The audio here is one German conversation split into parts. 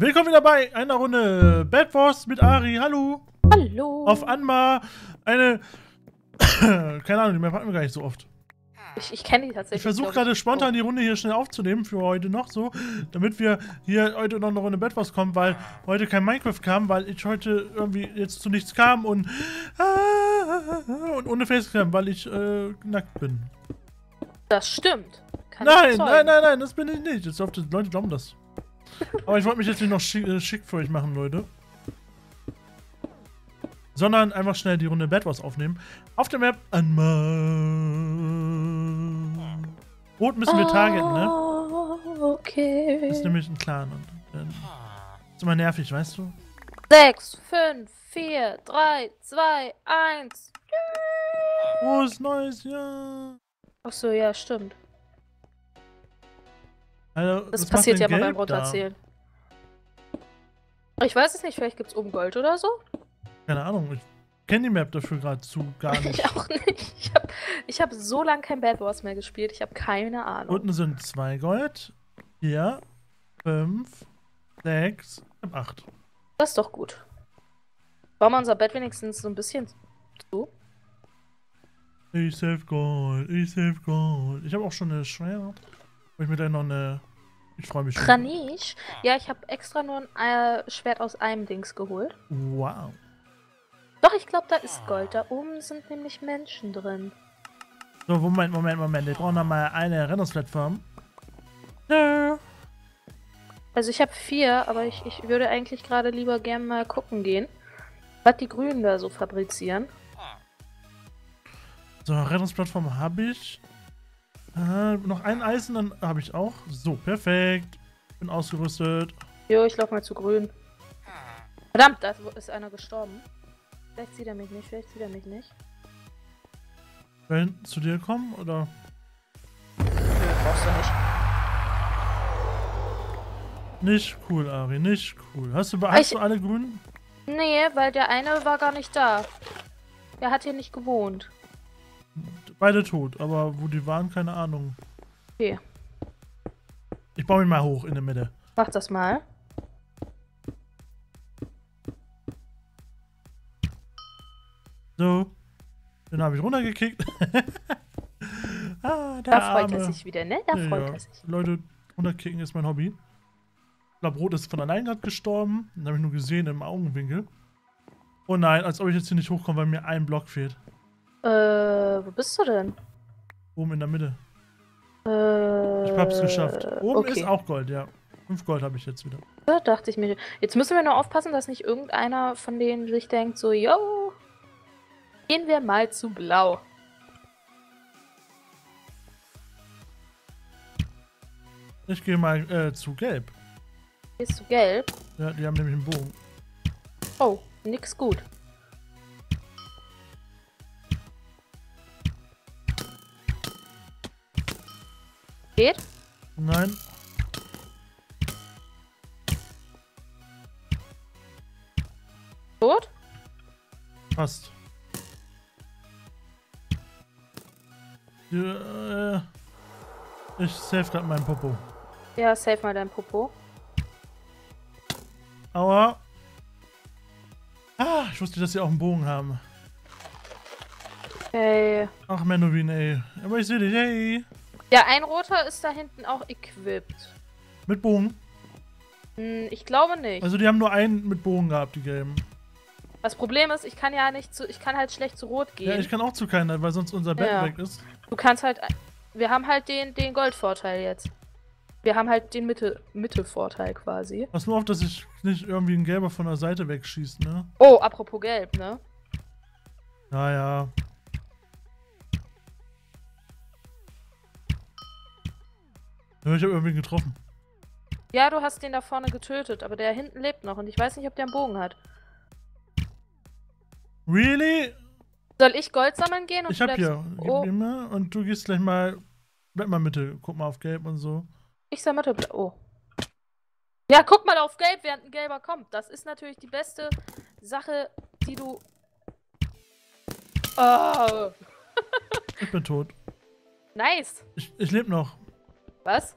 Willkommen wieder bei einer Runde Bad Wars mit Ari. Hallo. Hallo. Auf Anma eine. Keine Ahnung, die Map hatten wir gar nicht so oft. Ich, ich kenne die tatsächlich. Ich versuche gerade spontan die Runde hier schnell aufzunehmen für heute noch so, damit wir hier heute noch eine Runde Bad Wars kommen, weil heute kein Minecraft kam, weil ich heute irgendwie jetzt zu nichts kam und. Und ohne Facecam, weil ich äh, nackt bin. Das stimmt. Kann Nein, nein, nein, nein, das bin ich nicht. Jetzt Leute glauben das. Aber ich wollte mich jetzt nicht noch schick, äh, schick für euch machen, Leute. Sondern einfach schnell die Runde Bad Wars aufnehmen. Auf der Map Anma. Rot müssen wir targeten, ne? Ah, Okay. Das ist nämlich ein Clan. Und, äh, ist immer nervig, weißt du? 6, 5, 4, 3, 2, 1. Frohes neues Jahr. Achso, ja, stimmt. Alter, Das passiert ja mal beim? Runterzählen. Ich weiß es nicht, vielleicht gibt es oben Gold oder so. Keine Ahnung, ich kenne die Map dafür gerade zu gar nicht. Ich auch nicht. Ich habe ich hab so lange kein Bad Wars mehr gespielt. Ich habe keine Ahnung. Unten sind zwei Gold, vier, fünf, sechs, acht. Das ist doch gut. Bauen wir unser Bett wenigstens so ein bisschen zu. Ich save Gold, ich save Gold. Ich habe auch schon eine Schwert. Wo ich mir gleich noch eine. Ich freue mich schon. Kranisch? Ja, ich habe extra nur ein äh, Schwert aus einem Dings geholt. Wow. Doch, ich glaube, da ist Gold. Da oben sind nämlich Menschen drin. So, Moment, Moment, Moment. Wir brauchen noch mal eine Rennungsplattform. Nö. Also ich habe vier, aber ich, ich würde eigentlich gerade lieber gern mal gucken gehen, was die Grünen da so fabrizieren. So, Rettungsplattform habe ich. Äh, noch ein Eisen, dann habe ich auch. So, perfekt. Bin ausgerüstet. Jo, ich laufe mal zu Grün. Verdammt, da ist einer gestorben. Vielleicht sieht er mich nicht, vielleicht sieht er mich nicht. Ich zu dir kommen oder? Nö, brauchst du nicht. Nicht cool, Ari, nicht cool. Hast du, Ich- hast du alle grünen? Nee, weil der eine war gar nicht da. Der hat hier nicht gewohnt. Beide tot, aber wo die waren, keine Ahnung. Okay, Ich baue mich mal hoch in der Mitte. mach das mal. So. Den habe ich runtergekickt. ah, Da freut Arme. er sich wieder, ne? Da Ja, freut ja. er sich. Leute, runterkicken ist mein Hobby. Ich glaube, Rot ist von allein gerade gestorben. Den habe ich nur gesehen im Augenwinkel. Oh nein, als ob ich jetzt hier nicht hochkomme, weil mir ein Block fehlt. Äh, wo bist du denn? Oben in der Mitte. Äh, Ich hab's geschafft. Oben okay. ist auch Gold, ja. Fünf Gold habe ich jetzt wieder. Da dachte ich mir. Jetzt müssen wir nur aufpassen, dass nicht irgendeiner von denen sich denkt, so, yo, gehen wir mal zu blau. Ich gehe mal äh, zu Gelb. Gehst du gelb? Ja, die haben nämlich einen Bogen. Oh, nix gut. Geht? Nein. Tot? Passt. Ja, äh, ich save gerade meinen Popo. Ja, save mal dein Popo. Aua. Ah, ich wusste, dass sie auch einen Bogen haben. Okay. Ach, Menowin, ey. Aber ich sehe dich, hey. Ja, ein roter ist da hinten auch equipped. Mit Bogen. Hm, ich glaube nicht. Also die haben nur einen mit Bogen gehabt, die gelben. Das Problem ist, ich kann ja nicht zu. Ich kann halt schlecht zu rot gehen. Ja, ich kann auch zu keiner, weil sonst unser Bett Ja. weg ist. Du kannst halt. Wir haben halt den, den Goldvorteil jetzt. Wir haben halt den Mitte, Mitte-Vorteil quasi. Pass nur auf, dass ich nicht irgendwie ein Gelber von der Seite wegschießt, ne? Oh, apropos gelb, ne? Ja, ja. Ich habe irgendwie getroffen. Ja, du hast den da vorne getötet, aber der hinten lebt noch und ich weiß nicht, ob der einen Bogen hat. Really? Soll ich Gold sammeln gehen und Ich hab hier. Gib Oh, mir mal und du gehst gleich mal. Bleib mal Mitte. Guck mal auf Gelb und so. ich sammle. Ble- Oh. Ja, guck mal auf Gelb, während ein Gelber kommt. Das ist natürlich die beste Sache, die du. Oh. Ich bin tot. Nice. Ich, ich lebe noch. Was?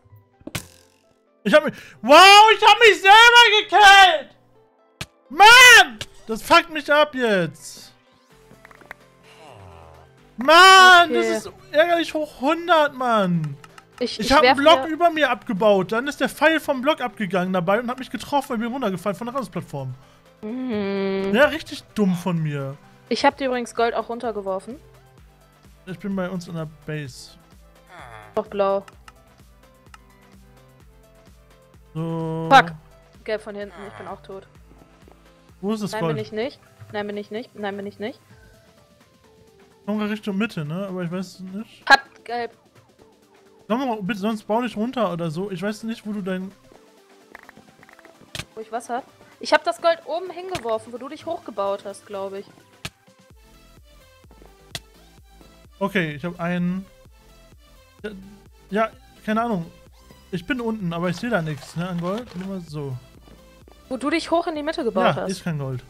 Ich hab mich. Wow, ich hab mich selber gekillt! Mann! Das fuckt mich ab jetzt. Mann, Okay. das ist ärgerlich hoch 100, Mann. Ich, Ich, ich habe einen Block mir- über mir abgebaut. Dann ist der Pfeil vom Block abgegangen dabei und hat mich getroffen und bin runtergefallen von der Rastplattform. Mhm. Ja, richtig dumm von mir. Ich habe dir übrigens Gold auch runtergeworfen. Ich bin bei uns in der Base. Doch blau. So. Fuck. Gelb von hinten. Ich bin auch tot. Wo ist das Nein, Gold? bin ich nicht. Nein, bin ich nicht. Nein, bin ich nicht. Wir Richtung Mitte, ne? Aber ich weiß nicht. Hat gelb. Komm mal, bitte, sonst bau nicht runter oder so. Ich weiß nicht, wo du dein. Wo ich was hab. Ich habe das Gold oben hingeworfen, wo du dich hochgebaut hast, glaube ich. Okay, ich habe einen. Ja, keine Ahnung. Ich bin unten, aber ich sehe da nichts, ne? An Gold. Nur mal so. Wo du dich hoch in die Mitte gebaut Ja, hast. ist kein Gold.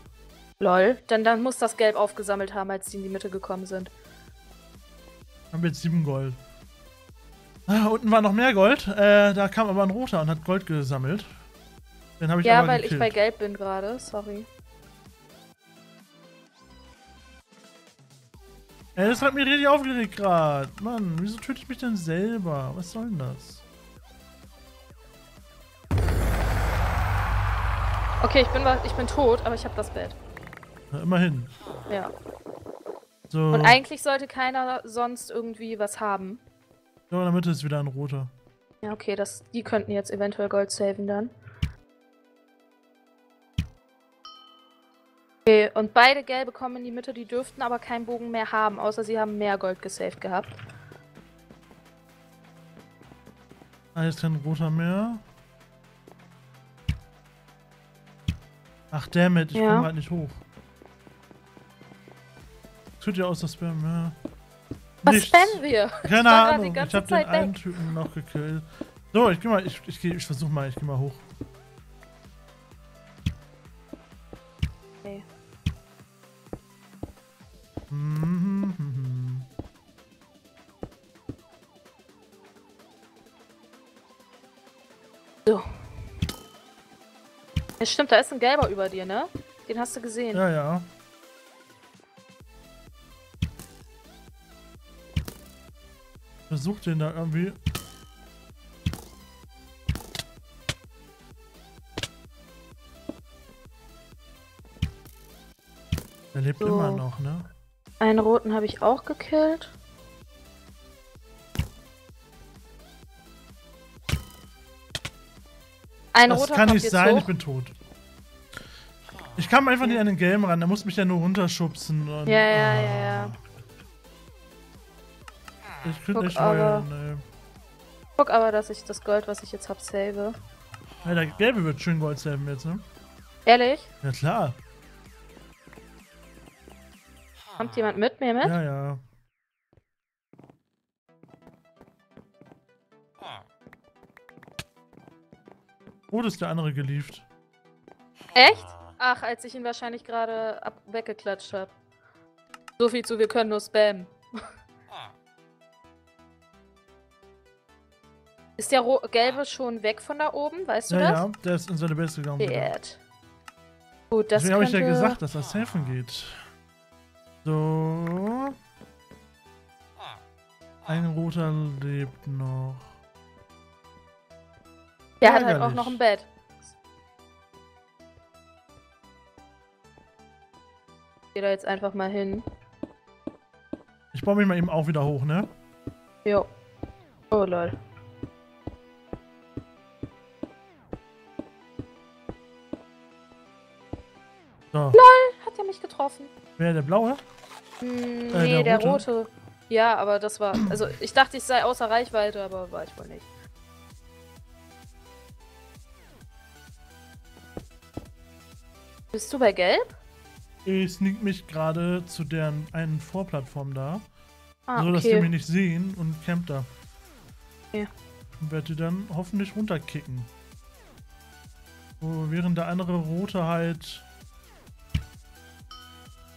Lol. Dann, dann muss das Gelb aufgesammelt haben, als die in die Mitte gekommen sind. Haben wir jetzt sieben Gold. Ah, unten war noch mehr Gold. Äh, da kam aber ein roter und hat Gold gesammelt. Den habe ich ja, weil gekillt. ich bei Gelb bin gerade. Sorry. Ey, das hat mich richtig aufgeregt gerade. Mann, wieso töte ich mich denn selber? Was soll denn das? Okay, ich bin, ich bin tot, aber ich habe das Bett. Na, immerhin. Ja. So, Und eigentlich sollte keiner sonst irgendwie was haben. so, in der Mitte ist wieder ein roter. Ja, okay, das, die könnten jetzt eventuell Gold saven dann. Okay, und beide Gelbe kommen in die Mitte, die dürften aber keinen Bogen mehr haben, außer sie haben mehr Gold gesaved gehabt. Ah, jetzt kein roter mehr. Ach, dammit, ich Ja. komme halt nicht hoch. Tut ja aus, das Spam, ja. Was Nichts. spammen wir? Ich Keine Ahnung, ich ganze hab den weg. einen Typen noch gekillt. So, ich geh mal, ich, ich, geh, ich versuch mal, ich geh mal hoch. Ja, stimmt, da ist ein Gelber über dir, ne? Den hast du gesehen. Ja, ja. Versuch den da irgendwie. Der lebt So. immer noch, ne? Einen roten habe ich auch gekillt. Ein Das roter kann kommt nicht sein, hoch. ich bin tot. Ich kam einfach nicht an den Gelben ran, der muss mich ja nur runterschubsen. Und, Ja, ja, Ah. ja, ja. Ich könnte nicht aber- heulen, Guck aber, dass ich das Gold, was ich jetzt hab, save. ey. Ja, der Gelbe wird schön Gold saven jetzt, ne? Ehrlich? Ja, klar. Kommt jemand mit mir mit? Ja, ja. Wo ist der andere gelieft? Echt? Ach, als ich ihn wahrscheinlich gerade ab- weggeklatscht habe. So viel zu, wir können nur spammen. Ist der Ro gelbe schon weg von da oben? Weißt du Ja, das? ja, der ist in seine Base gegangen. Weird. Gut, das Deswegen habe ich ja gesagt, dass das helfen geht. So. Ein roter lebt noch. Der hat halt auch noch ein Bett. Ich geh da jetzt einfach mal hin. Ich baue mich mal eben auch wieder hoch, ne? Jo. Oh lol. So. Hat er mich getroffen? Wer der blaue? Hm, Äh, nee, der der, rote? rote. Ja, aber das war. Also ich dachte, ich sei außer Reichweite, aber war ich wohl nicht. Bist du bei Gelb? Ich sneak mich gerade zu deren einen Vorplattform da. Ah, so dass die okay. mich nicht sehen und campt da. Ja. Und werde die dann hoffentlich runterkicken. So, während der andere rote halt.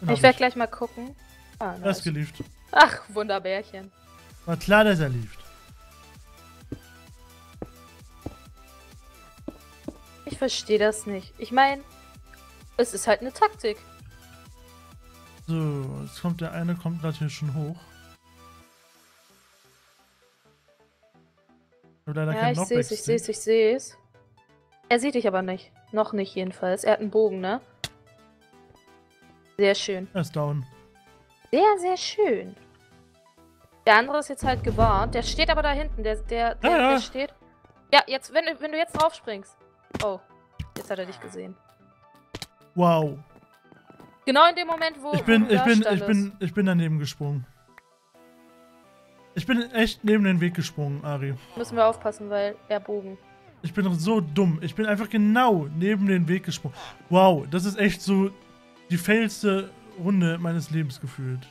Den Ich werde gleich mal gucken. Ah, Er ist gelieft. Ach, Wunderbärchen. War klar, dass er lieft. Ich verstehe das nicht. Ich meine, es ist halt eine Taktik. So, jetzt kommt der eine, kommt hier schon hoch. Ich leider Ja, ich sehe es, ich sehe es, ich sehe es. Er sieht dich aber nicht. Noch nicht jedenfalls. Er hat einen Bogen, ne? Sehr schön. Er ist down. Sehr, sehr schön. Der andere ist jetzt halt gewarnt. Der steht aber da hinten. Der, der, der, Ja, ja. der steht. Ja, jetzt, wenn, du- wenn du jetzt drauf springst. Oh, jetzt hat er dich gesehen. Wow. Genau in dem Moment, wo, Ich bin, ich bin, ich bin, ich bin daneben gesprungen. Ich bin echt neben den Weg gesprungen, Ari. Müssen wir aufpassen, weil er Bogen. Ich bin so dumm. Ich bin einfach genau neben den Weg gesprungen. Wow, das ist echt so die failste Runde meines Lebens gefühlt.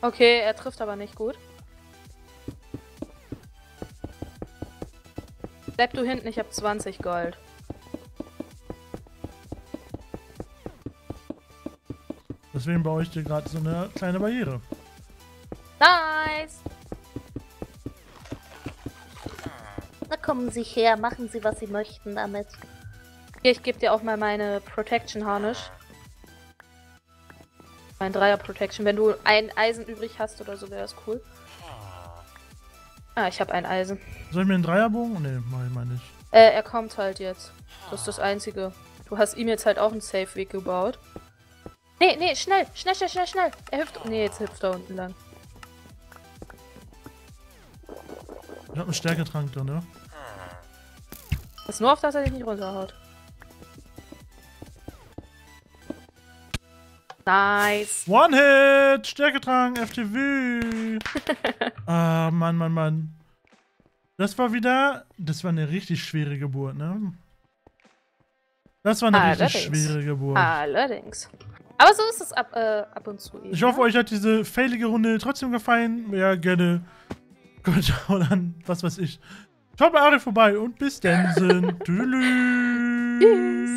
Okay, er trifft aber nicht gut. Bleib du hinten, ich habe 20 Gold. Deswegen baue ich dir gerade so eine kleine Barriere. Nice! Da kommen Sie her, machen Sie, was Sie möchten damit. Hier, ich gebe dir auch mal meine Protection Harnisch. Mein Dreier Protection. Wenn du ein Eisen übrig hast oder so, wäre das cool. Ah, ich habe ein Eisen. Soll ich mir einen Dreierbogen? Nee, mach ich mal nicht. Äh, er kommt halt jetzt. Das ist das Einzige. Du hast ihm jetzt halt auch einen Safe-Weg gebaut. Nee, nee, schnell, schnell, schnell, schnell, schnell. Er hüpft. Nee, jetzt hüpft er unten lang. Ich habe einen Stärketrank drin, ne? Pass nur auf, dass er dich nicht runterhaut. Nice. One-Hit! Stärketrank, FTW! ah, Mann, Mann, Mann. Das war wieder. Das war eine richtig schwere Geburt, ne? Das war eine richtig Allerdings. schwere Geburt. Allerdings. Aber so ist es ab, äh, ab und zu eben. Ich hoffe, ne? euch hat diese failige Runde trotzdem gefallen. Ja, gerne. Gut, und dann, was weiß ich. Schaut bei Ari vorbei und bis dann. Tschüss.